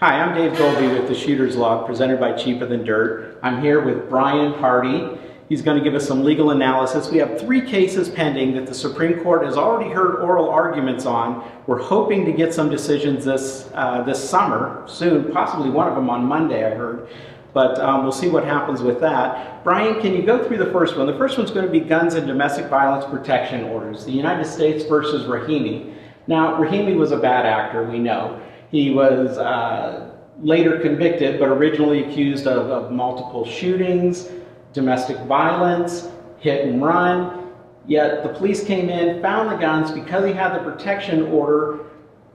Hi, I'm Dave Dolbee with the Shooter's Log, presented by Cheaper Than Dirt. I'm here with Brian Hardy. He's going to give us some legal analysis. We have three cases pending that the Supreme Court has already heard oral arguments on. We're hoping to get some decisions this, uh, this summer, soon, possibly one of them on Monday, I heard. But um, we'll see what happens with that. Brian, can you go through the first one? The first one's going to be guns and domestic violence protection orders, the United States versus Rahimi. Now, Rahimi was a bad actor, we know. He was uh, later convicted, but originally accused of, of multiple shootings, domestic violence, hit and run. Yet the police came in, found the guns because he had the protection order.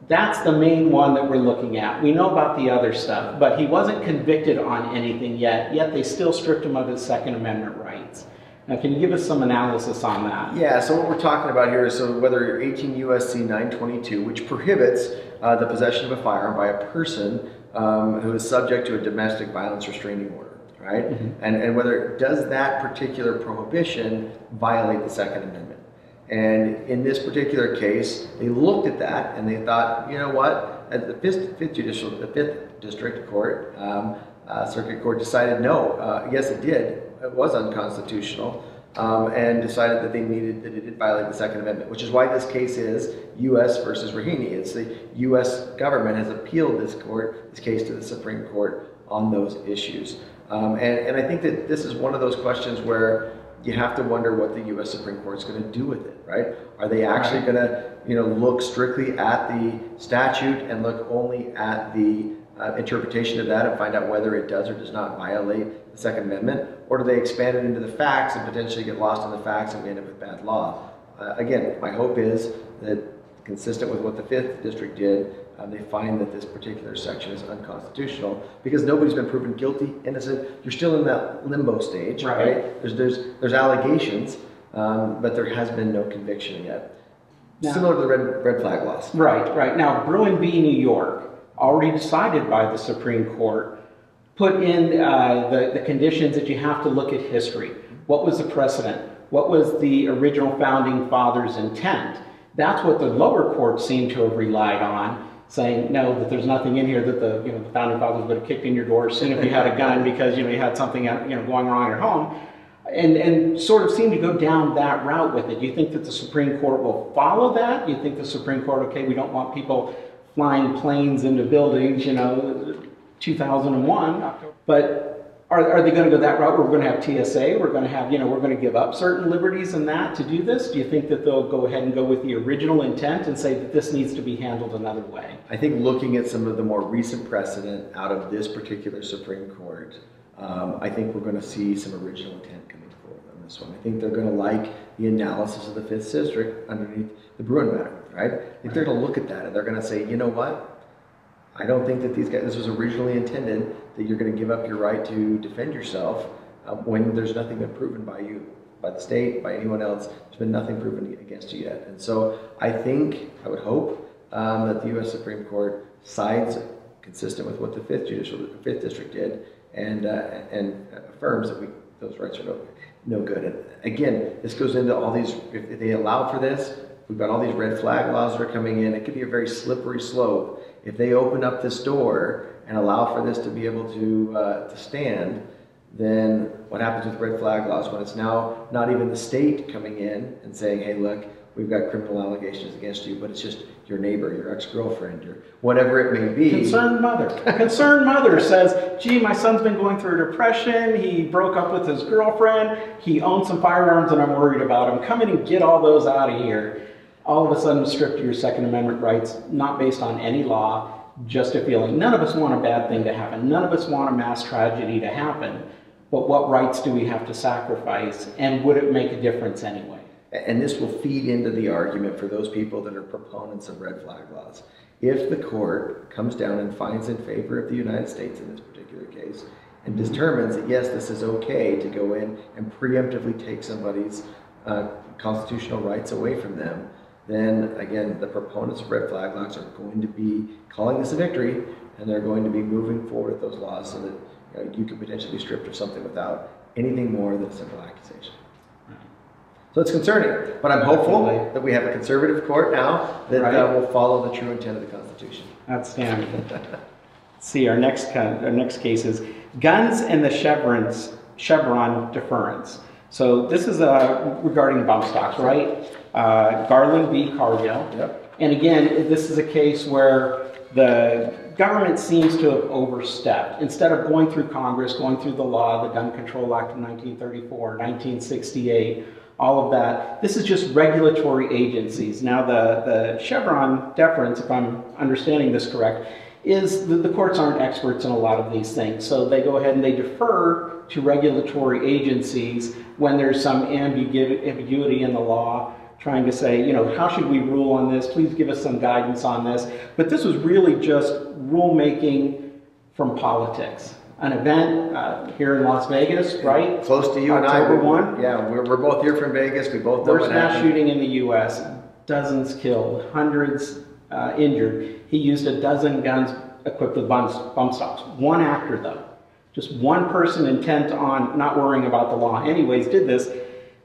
That's the main one that we're looking at. We know about the other stuff, but he wasn't convicted on anything yet, yet they still stripped him of his Second Amendment rights. Now, can you give us some analysis on that? Yeah, so what we're talking about here is so whether 18 USC 922, which prohibits uh, the possession of a firearm by a person um, who is subject to a domestic violence restraining order, right? Mm-hmm. And, and whether does that particular prohibition violate the Second Amendment? And in this particular case, they looked at that and they thought, you know what? At the fifth, fifth judicial, the fifth district court, um, uh, circuit court decided no. Uh, yes, it did was unconstitutional um, and decided that they needed that it did violate the Second Amendment, which is why this case is U.S. versus Rahimi. It's the U.S. government has appealed this court, this case to the Supreme Court on those issues. Um, and, and I think that this is one of those questions where you have to wonder what the U.S. Supreme Court is going to do with it, right? Are they actually going to, you know, look strictly at the statute and look only at the uh, interpretation of that and find out whether it does or does not violate the Second Amendment, or do they expand it into the facts and potentially get lost in the facts and we end up with bad law? Uh, again, my hope is that consistent with what the Fifth District did, uh, they find that this particular section is unconstitutional because nobody's been proven guilty, innocent. You're still in that limbo stage, right? right? There's, there's, there's allegations, um, but there has been no conviction yet. Now, Similar to the red, red flag laws. Right, right. Now, Bruen v. New York, already decided by the Supreme Court, put in uh, the, the conditions that you have to look at history. What was the precedent? What was the original founding fathers' intent? That's what the lower courts seem to have relied on, saying no, that there's nothing in here that the you know the founding fathers would have kicked in your door soon if you had a gun because you know you had something you know going wrong at home, and and sort of seem to go down that route with it. Do you think that the Supreme Court will follow that? Do you think the Supreme Court, okay, we don't want people flying planes into buildings, you know, 2001. But are, are they going to go that route? We're going to have TSA. We're going to have, you know, we're going to give up certain liberties and that to do this. Do you think that they'll go ahead and go with the original intent and say that this needs to be handled another way? I think looking at some of the more recent precedent out of this particular Supreme Court, um, I think we're going to see some original intent coming forward on this one. I think they're going to like the analysis of the Fifth District underneath the Bruen matter right? If they're going to look at that and they're going to say, you know what? I don't think that these guys, this was originally intended that you're going to give up your right to defend yourself uh, when there's nothing been proven by you, by the state, by anyone else. There's been nothing proven against you yet. And so I think, I would hope um, that the U.S. Supreme Court sides consistent with what the Fifth Judicial, the Fifth District did, and uh, and affirms that we those rights are no no good. And again, this goes into all these. If they allow for this, We've got all these red flag laws that are coming in. It could be a very slippery slope. If they open up this door and allow for this to be able to, uh, to stand, then what happens with red flag laws when it's now not even the state coming in and saying, hey, look, we've got criminal allegations against you, but it's just your neighbor, your ex-girlfriend, or whatever it may be. Concerned mother. Concerned mother says, gee, my son's been going through a depression. He broke up with his girlfriend. He owns some firearms and I'm worried about him. Come in and get all those out of here all of a sudden stripped of your Second Amendment rights, not based on any law, just a feeling. None of us want a bad thing to happen. None of us want a mass tragedy to happen. But what rights do we have to sacrifice? And would it make a difference anyway? And this will feed into the argument for those people that are proponents of red flag laws. If the court comes down and finds in favor of the United States in this particular case and determines that yes, this is okay to go in and preemptively take somebody's uh, constitutional rights away from them, then again, the proponents of red flag laws are going to be calling this a victory, and they're going to be moving forward with those laws so that you, know, you could potentially be stripped of something without anything more than a simple accusation. So it's concerning, but I'm hopeful that we have a conservative court now that uh, right. uh, will follow the true intent of the Constitution. Outstanding. see, our next, our next case is guns and the chevrons, Chevron deference. So this is uh, regarding bump stocks, right? Uh, Garland v. Cargill. Yep. And again, this is a case where the government seems to have overstepped. Instead of going through Congress, going through the law, the Gun Control Act of 1934, 1968, all of that, this is just regulatory agencies. Now, the, the Chevron deference, if I'm understanding this correct, is the, the courts aren't experts in a lot of these things. So they go ahead and they defer to regulatory agencies when there's some ambigu- ambiguity in the law trying to say, you know, how should we rule on this? Please give us some guidance on this. But this was really just rulemaking from politics. An event uh, here in Las Vegas, right? Close to you and I. October 1? Yeah, we're, we're both here from Vegas. We both know Worst what mass shooting in the U.S. Dozens killed, hundreds uh, injured. He used a dozen guns equipped with bump, bump stocks. One actor, though, just one person intent on not worrying about the law, anyways, did this,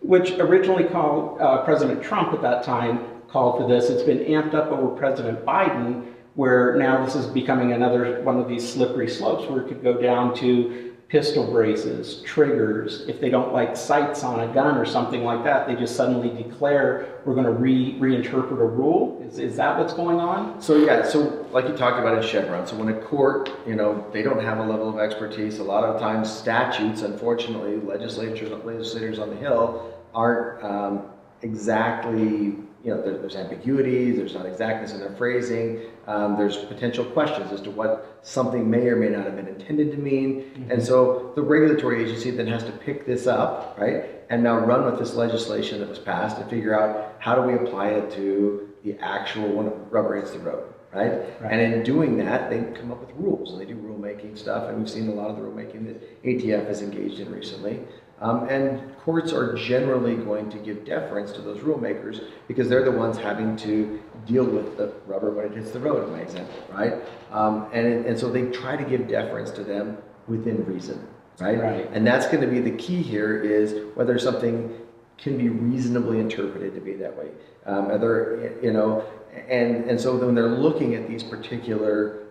which originally called uh, President Trump at that time called for this. It's been amped up over President Biden, where now this is becoming another one of these slippery slopes where it could go down to pistol braces, triggers. If they don't like sights on a gun or something like that, they just suddenly declare we're going to re reinterpret a rule. Is, is that what's going on? So yeah, so like you talked about in Chevron, so when a court, you know, they don't have a level of expertise. A lot of times, statutes, unfortunately, legislatures, legislators on the Hill aren't um, exactly, you know, there, there's ambiguities, there's not exactness in their phrasing, um, there's potential questions as to what something may or may not have been intended to mean, and so the regulatory agency then has to pick this up, right, and now run with this legislation that was passed and figure out how do we apply it to the actual when rubber hits the road, right? Right. And in doing that, they come up with rules and they do rulemaking stuff, and we've seen a lot of the rulemaking that ATF has engaged in recently. Um, and courts are generally going to give deference to those rulemakers because they're the ones having to deal with the rubber when it hits the road, in my example, right? Um, and, and so they try to give deference to them within reason, right? Right. And that's going to be the key here is whether something can be reasonably interpreted to be that way. Um, other, you know, and, and so when they're looking at these particular,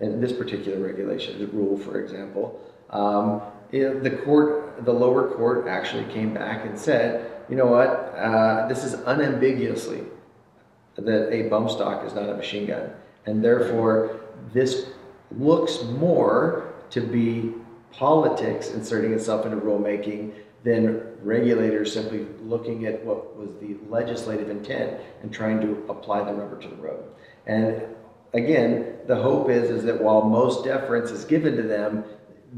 in this particular regulation, the rule, for example, um, the court, the lower court actually came back and said, you know what, uh, this is unambiguously that a bump stock is not a machine gun. And therefore, this looks more to be politics inserting itself into rulemaking than regulators simply looking at what was the legislative intent and trying to apply the rubber to the road. And again, the hope is, is that while most deference is given to them,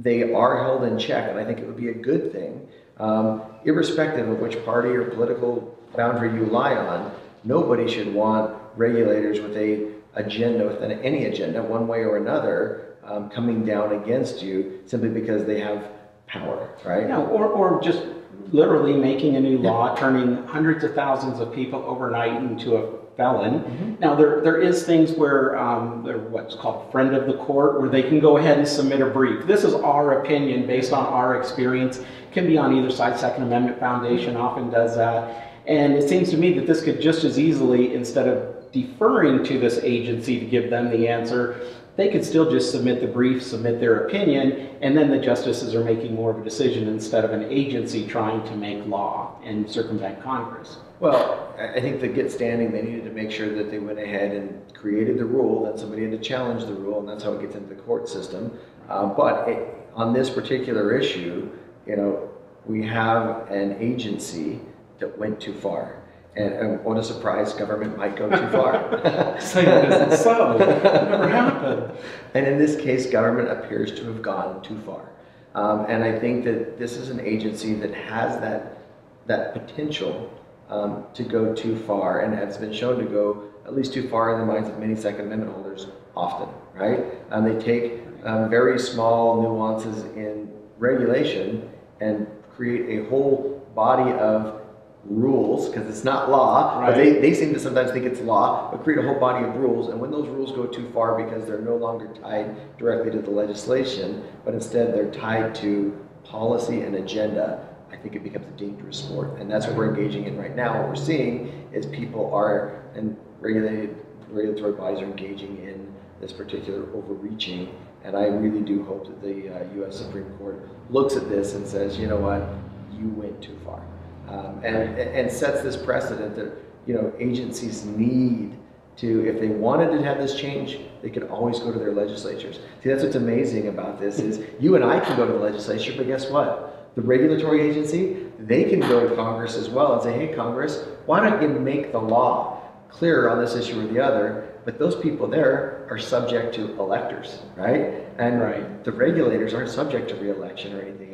they are held in check, and I think it would be a good thing, um, irrespective of which party or political boundary you lie on. Nobody should want regulators with a agenda, with an- any agenda, one way or another, um, coming down against you simply because they have power, right? Yeah, or, or just literally making a new law, turning hundreds of thousands of people overnight into a felon. Now, there, there is things where um, they're what's called friend of the court, where they can go ahead and submit a brief. This is our opinion based on our experience. Can be on either side. Second Amendment Foundation often does that. And it seems to me that this could just as easily, instead of deferring to this agency to give them the answer, they could still just submit the brief, submit their opinion, and then the justices are making more of a decision instead of an agency trying to make law and circumvent Congress. Well, I think to get standing, they needed to make sure that they went ahead and created the rule, then somebody had to challenge the rule, and that's how it gets into the court system. Uh, but it, on this particular issue, you know, we have an agency that went too far. And, and what a surprise, government might go too far. Saying this is so. It never happened. And in this case, government appears to have gone too far. Um, and I think that this is an agency that has that, that potential um, to go too far and has been shown to go at least too far in the minds of many Second Amendment holders often, right? And they take um, very small nuances in regulation and create a whole body of rules, because it's not law, but they, they seem to sometimes think it's law, but create a whole body of rules. And when those rules go too far because they're no longer tied directly to the legislation, but instead they're tied to policy and agenda, I think it becomes a dangerous sport. And that's what we're engaging in right now. What we're seeing is people are, and regulated regulatory bodies are engaging in this particular overreaching And I really do hope that the uh, U.S. Supreme Court looks at this and says, you know what, you went too far, um, and and sets this precedent that you know agencies need to, if they wanted to have this change, they could always go to their legislatures. See, that's what's amazing about this is you and I can go to the legislature, but guess what? The regulatory agency, they can go to Congress as well and say, hey, Congress, why don't you make the law clearer on this issue or the other? But those people there are subject to electors, right? And right. the regulators aren't subject to reelection or anything.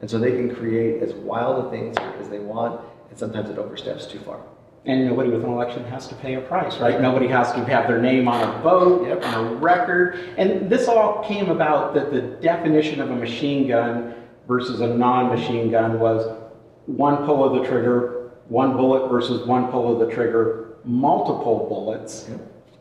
And so they can create as wild a things as they want, and sometimes it oversteps too far. And nobody with an election has to pay a price, right? Nobody has to have their name on a vote, yep. on a record. And this all came about that the definition of a machine gun versus a non-machine gun was one pull of the trigger, one bullet versus one pull of the trigger, multiple bullets, yep.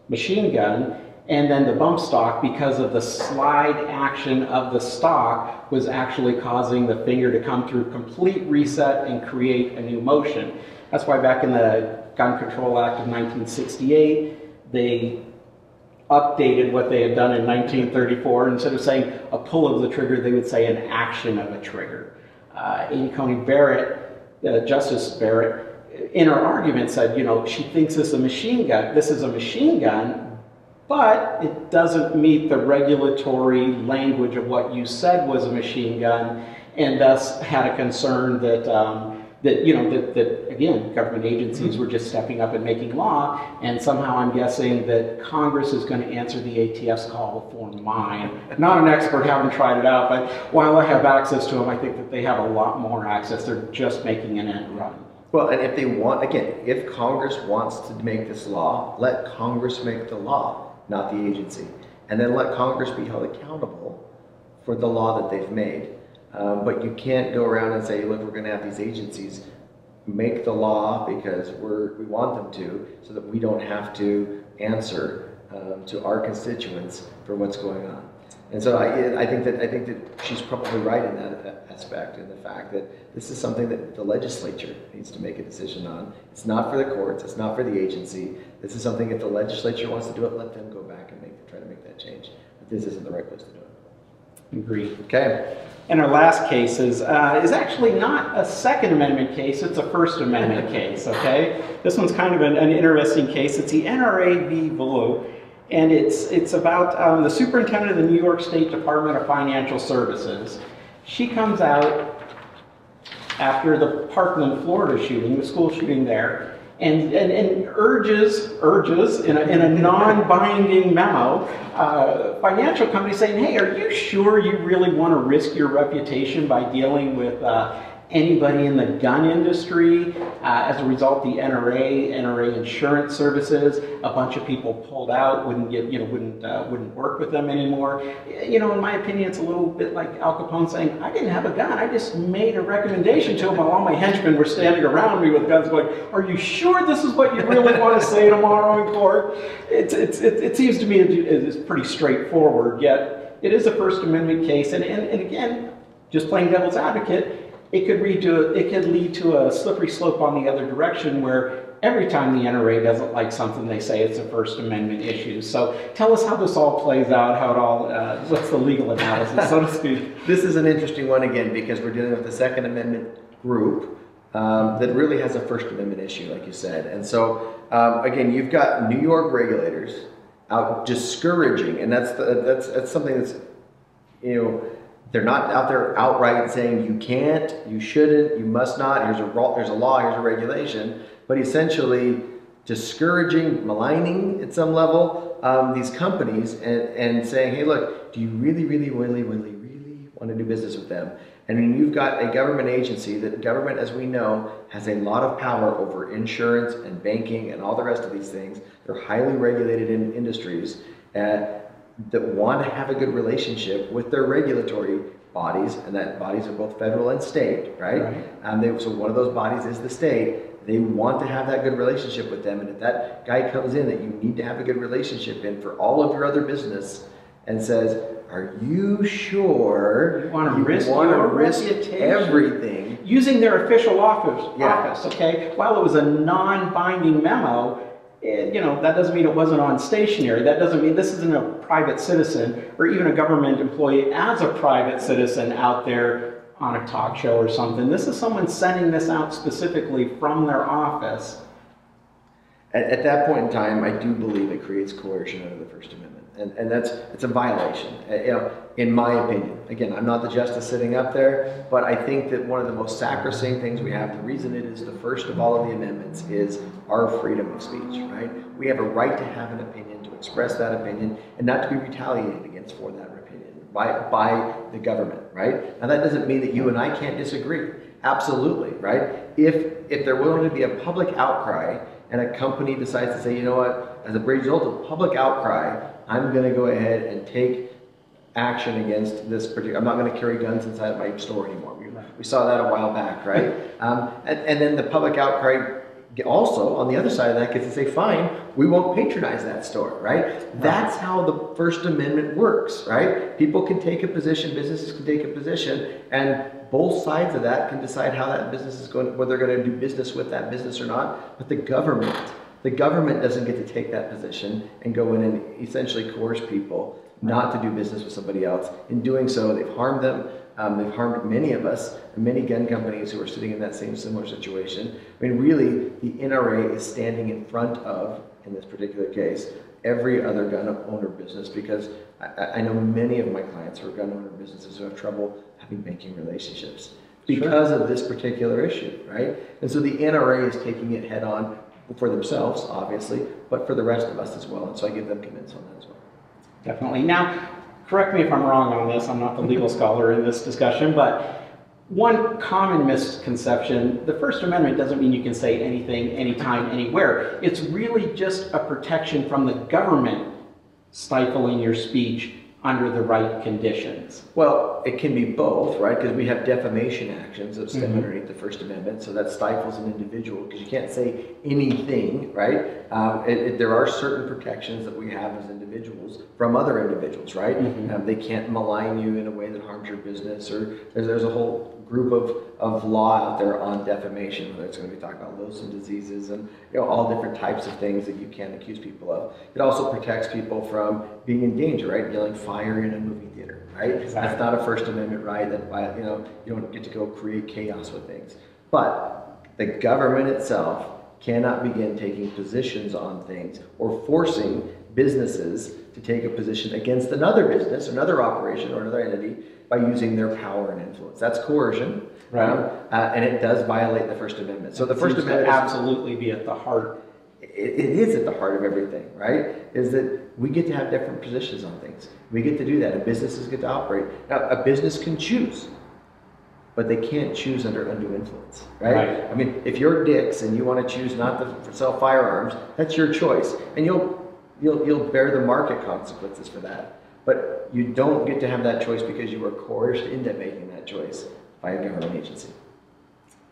machine gun, and then the bump stock, because of the slide action of the stock, was actually causing the finger to come through complete reset and create a new motion. That's why back in the Gun Control Act of 1968, they updated what they had done in 1934. Instead of saying a pull of the trigger, they would say an action of a trigger. Uh, Amy Coney Barrett, uh, Justice Barrett, in her argument said, you know, she thinks this is a machine gun. This is a machine gun, but it doesn't meet the regulatory language of what you said was a machine gun, and thus had a concern that um, that, you know, that, that again, government agencies were just stepping up and making law, and somehow I'm guessing that Congress is going to answer the ATF's call for mine. Not an expert, haven't tried it out, but while I have access to them, I think that they have a lot more access. They're just making an end run. Well, and if they want, again, if Congress wants to make this law, let Congress make the law, not the agency. And then let Congress be held accountable for the law that they've made. Um, but you can't go around and say, look, we're going to have these agencies make the law because we're, we want them to, so that we don't have to answer um, to our constituents for what's going on. And so I, I, think that I think that she's probably right in that aspect, in the fact that this is something that the legislature needs to make a decision on. It's not for the courts. It's not for the agency. This is something if the legislature wants to do it, let them go back and make try to make that change. But this isn't the right place to do it. Agreed. Okay. And our last case is, uh, is actually not a Second Amendment case, it's a First Amendment case, okay? This one's kind of an, an interesting case. It's the NRA v. Vullo, and it's, it's about um, the superintendent of the New York State Department of Financial Services. She comes out after the Parkland, Florida shooting, the school shooting there, and, and, and urges, urges in a, in a non-binding memo, uh, financial companies saying, hey, are you sure you really want to risk your reputation by dealing with uh, anybody in the gun industry. Uh, as a result, the NRA, NRA Insurance Services, a bunch of people pulled out, wouldn't get, you know, wouldn't uh, wouldn't work with them anymore. You know, in my opinion, it's a little bit like Al Capone saying, "I didn't have a gun. I just made a recommendation to him while all my henchmen were standing around me with guns, going, "Are you sure this is what you really want to say tomorrow in court?" It's, it's, it, it seems to me it's pretty straightforward. Yet it is a First Amendment case, and, and, and again, just playing devil's advocate it could lead to it could lead to a slippery slope on the other direction where every time the NRA doesn't like something, they say it's a First Amendment issue. So tell us how this all plays out, how it all, uh, what's the legal analysis, so to speak. This is an interesting one again because we're dealing with the Second Amendment group um, that really has a First Amendment issue, like you said. And so um, again, you've got New York regulators out discouraging, and that's the, that's that's something that's you know they're not out there outright saying you can't, you shouldn't, you must not. Here's a there's a law, here's a regulation, but essentially discouraging, maligning at some level um, these companies and, and saying, hey, look, do you really, really, really, really, really want to do business with them? And then you've got a government agency that government, as we know, has a lot of power over insurance and banking and all the rest of these things. They're highly regulated in industries. Uh, that want to have a good relationship with their regulatory bodies, and that bodies are both federal and state, right? right. Um, they, so one of those bodies is the state. They want to have that good relationship with them, and if that guy comes in that you need to have a good relationship in for all of your other business, and says, "Are you sure you want to risk, want to risk everything using their official office?" Yeah. Office, okay. While it was a non-binding memo, You know, that doesn't mean it wasn't on stationary. That doesn't mean this isn't a private citizen or even a government employee as a private citizen out there on a talk show or something. This is someone sending this out specifically from their office. At, at that point in time, I do believe it creates coercion under the First Amendment. And, and that's it's a violation, uh, you know, in my opinion. Again, I'm not the justice sitting up there, but I think that one of the most sacrosanct things we have, the reason it is the first of all of the amendments, is our freedom of speech, right? We have a right to have an opinion, to express that opinion, and not to be retaliated against for that opinion by, by the government, right? Now that doesn't mean that you and I can't disagree. Absolutely, right? If if there were to be a public outcry and a company decides to say, you know what, as a result of public outcry, I'm going to go ahead and take action against this particular, I'm not going to carry guns inside my store anymore. We, we saw that a while back, right? Um, and, and then the public outcry also on the other side of that gets to say, fine, we won't patronize that store, right? That's how the First Amendment works, right? People can take a position, businesses can take a position, and both sides of that can decide how that business is going, whether they're going to do business with that business or not. But the government, the government doesn't get to take that position and go in and essentially coerce people not to do business with somebody else. In doing so, they've harmed them. Um, they've harmed many of us, many gun companies who are sitting in that same similar situation. I mean, really, the NRA is standing in front of, in this particular case, every other gun owner business because I, I know many of my clients who are gun owner businesses who have trouble having banking relationships because sure. of this particular issue, right? And so the NRA is taking it head on for themselves, obviously, but for the rest of us as well. And so I give them comments on that as well. Definitely. Now, correct me if I'm wrong on this, I'm not the legal scholar in this discussion, but one common misconception, the First Amendment doesn't mean you can say anything, anytime, anywhere. It's really just a protection from the government stifling your speech under the right conditions? Well, it can be both, right? Because we have defamation actions that stem mm-hmm. underneath the First Amendment, so that stifles an individual because you can't say anything, right? Um, it, it, there are certain protections that we have as individuals from other individuals, right? Mm-hmm. Um, they can't malign you in a way that harms your business, or there's, there's a whole group of, of law out there on defamation, whether it's going to be talking about loathsome diseases and you know all different types of things that you can accuse people of. It also protects people from being in danger, right? Yelling fire in a movie theater, right? Exactly. That's not a First Amendment right. That uh, you know you don't get to go create chaos with things. But the government itself cannot begin taking positions on things or forcing businesses to take a position against another business, another operation, or another entity by using their power and influence. That's coercion, right? Um, uh, and it does violate the First Amendment. So the First Amendment absolutely be at the heart. It, it is at the heart of everything, right? Is that we get to have different positions on things. We get to do that, and businesses get to operate. Now, a business can choose but they can't choose under undue influence, right? right? I mean, if you're Dick's and you want to choose not to sell firearms, that's your choice, and you'll you'll you'll bear the market consequences for that. But you don't get to have that choice because you were coerced into making that choice by a government agency.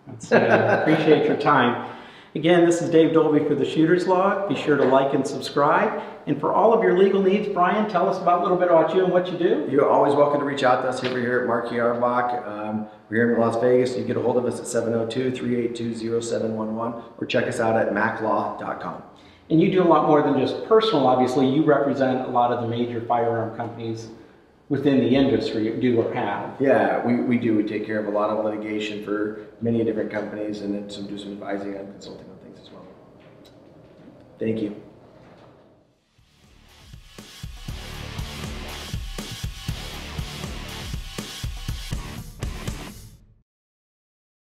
That's, uh, appreciate your time. Again, this is Dave Dolbee for the Shooter's Log. Be sure to like and subscribe. And for all of your legal needs, Brian, tell us about a little bit about you and what you do. You're always welcome to reach out to us over here at Marquis Aurbach. Um, we're here in Las Vegas. You get a hold of us at 702-382-0711 or check us out at maclaw.com. And you do a lot more than just personal, obviously. You represent a lot of the major firearm companies within the industry, do or have. Yeah, we, we do. We take care of a lot of litigation for many different companies and then some do some advising and consulting on things as well. Thank you.